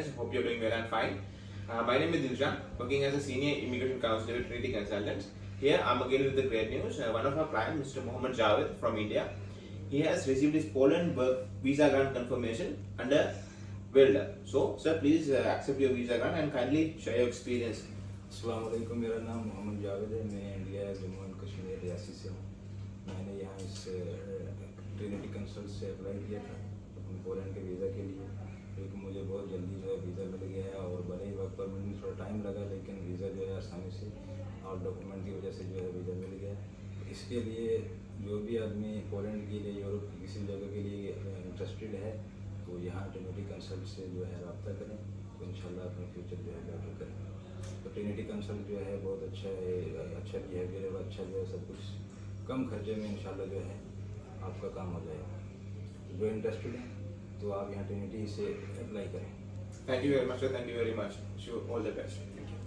guys. Hope you're doing well and fine. Uh, my name is Dilshan, working as a senior immigration counselor with Trenity Consultants. Here I'm again with the great news. Uh, one of our clients, Mr. Mohammed Javed from India, he has received his Poland visa grant confirmation under welder. So, sir, please uh, accept your visa grant and kindly share your experience. Aslam मेरा नाम मोहम्मद जावेद है मैं India Jammu and Kashmir Reasi से हूँ मैंने यहाँ इस uh, Trinity consult से अप्लाई किया टाइम लगा, लेकिन वीज़ा जो है आसानी से और डॉक्यूमेंट की वजह से जो है वीज़ा मिल गया। इसके लिए जो भी आदमी पोलैंड के लिए यूरोप की किसी जगह के लिए इंटरेस्टेड है तो यहाँ ट्रिनिटी कंसल्ट से जो है रबता करें। तो इन अपना फ्यूचर जो है बेटर करें। तो ट्रिनिटी कंसल्ट जो है बहुत अच्छा है अच्छा बिहेवियर है अच्छा जो है सब कुछ कम खर्चे में इंशाल्लाह जो है आपका काम हो जाएगा। तो जो इंटरेस्टेड हैं तो आप यहाँ ट्रिनिटी से अप्लाई करें। Thank you very much, sir. Thank you very much. Wish you all the best. Thank you.